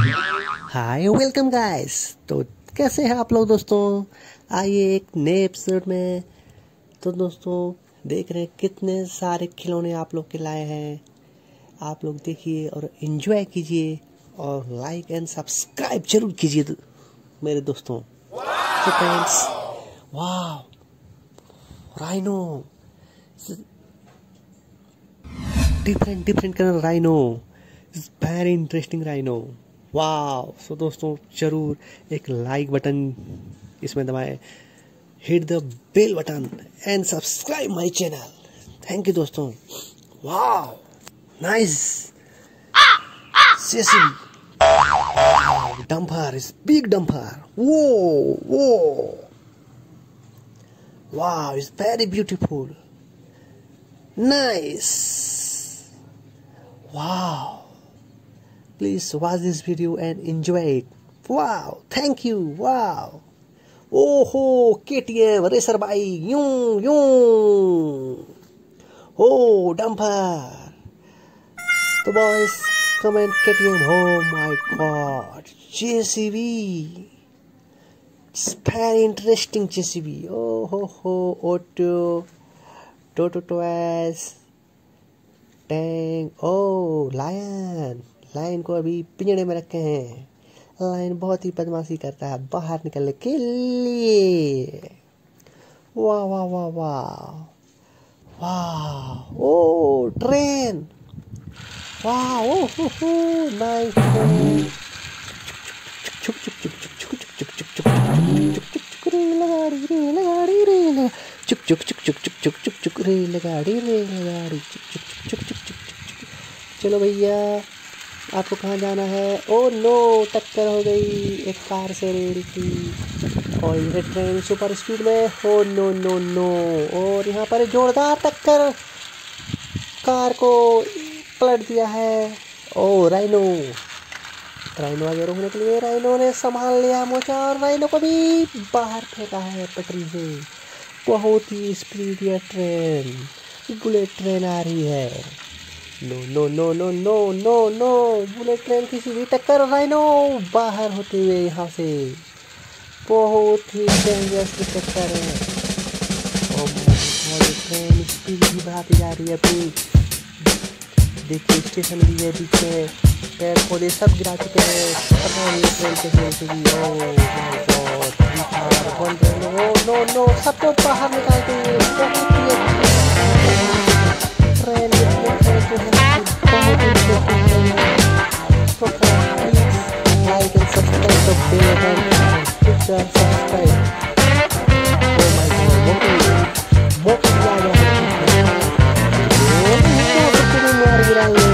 Hi welcome guys तो कैसे हैं आप लोग दोस्तों? आइए एक नए एपिसोड में। तो दोस्तों, देख रहे हैं कितने सारे खिलौने आप लोग के लाए हैं। आप लोग देखिए और इन्जॉय कीजिए और लाइक एंड सब्सक्राइब ज़रूर कीजिए मेरे दोस्तों। तो फ्रेंड्स वाह rhino different different colour rhino very interesting rhino वाह सो दोस्तों, ज़रूर एक लाइक बटन इसमें दबाएँ। Hit the bell button and subscribe my channel thank you दोस्तों। वाह nice JCB dumper is big dumper वो वो wow, it's very beautiful nice wow please watch this video and enjoy it wow thank you wow ओहो KTM racer by यूं यूं ओ dumper तो boys comment KTM oh my god JCB It's very interesting JCB. Oh ho ho Auto Toto Toys Tank Oh Lion Lion को अभी पिंजड़े में रखे हैं लायन बहुत ही बदमाशी करता है बाहर निकलने के लिए वाह वाह वाह वाह वाह ओ ट्रेन वाह ओ हो हो नाइस चुक चुक चुक चुक चुक चुक चुक चुक चुक चुक चुक चुक रेल गाड़ी रेल गाड़ी रेल चुक चुक चुक चुक चुक चुक चुक चुक रेल गाड़ी रेल गाड़ी चुक चुक चुक चुक चुक चुक चुक चलो भैया आपको कहाँ जाना है? ओ नो, टक्कर हो गई। एक कार से रेल की। और ये ट्रेन सुपर स्पीड में। Oh no no no. और यहाँ पर जोरदार टक्कर। कार को पलट दिया है। ओ राइनो। राइनो आगे रोकने के लिए राइनो ने संभाल लिया मोचा और राइनो को भी बाहर फेंका है पटरी से। बहुत ही स्पीड ये ट्रेन। बुलेट ट्रेन आ रही है। No no no no no no no bullet train की सीधी टक्कर राइनो बाहर होते हुए यहाँ से बहुत ही डेंजरस की टक्कर है। माय ट्रेन स्पीड भी बढ़ाती जा रही है अपनी देखिए स्टेशन भी है, बीच में। पेड़ पौधे सब गिरा चुके हैं। नो नो सबको बाहर निकालते हुए। Bye.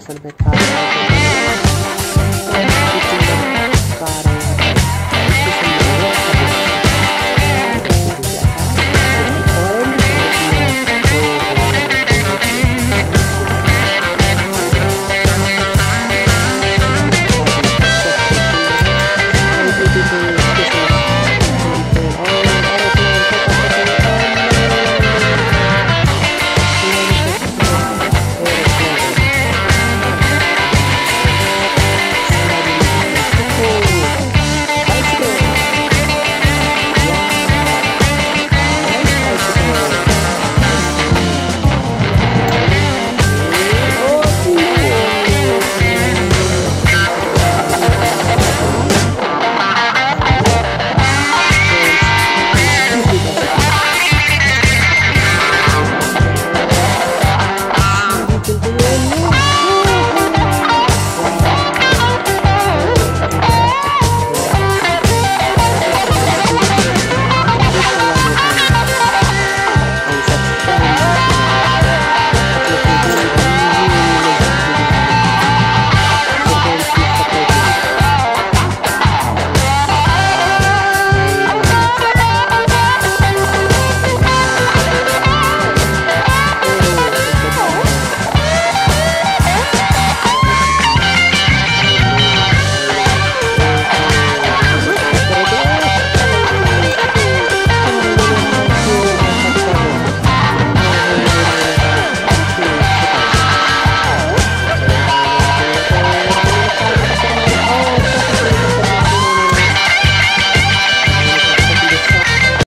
स्टेशन पे था।